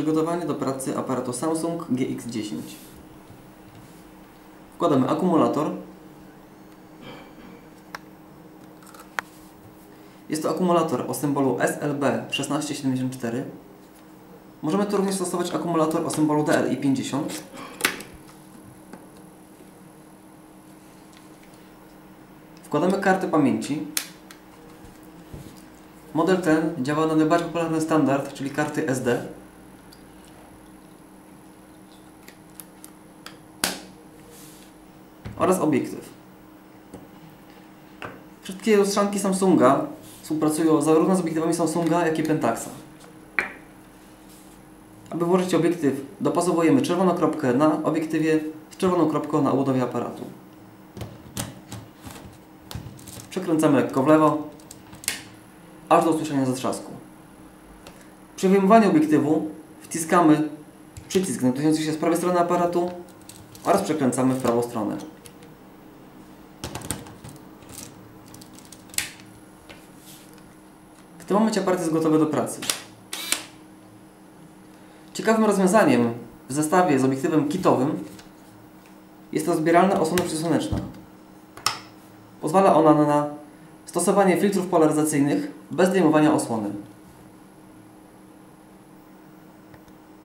Przygotowanie do pracy aparatu Samsung GX10. Wkładamy akumulator. Jest to akumulator o symbolu SLB1674. Możemy tu również stosować akumulator o symbolu DLI50. Wkładamy kartę pamięci. Model ten działa na najbardziej popularny standard, czyli karty SD. Oraz obiektyw. Wszystkie lustrzanki Samsunga współpracują zarówno z obiektywami Samsunga, jak i Pentaxa. Aby włożyć obiektyw, dopasowujemy czerwoną kropkę na obiektywie z czerwoną kropką na obudowie aparatu. Przekręcamy lekko w lewo, aż do usłyszenia zatrzasku. Przy wyjmowaniu obiektywu wciskamy przycisk znajdujący się z prawej strony aparatu oraz przekręcamy w prawą stronę. Tym momencie aparat jest gotowy do pracy. Ciekawym rozwiązaniem w zestawie z obiektywem kitowym jest to zbieralna osłona przysłoneczna. Pozwala ona na stosowanie filtrów polaryzacyjnych bez zdejmowania osłony.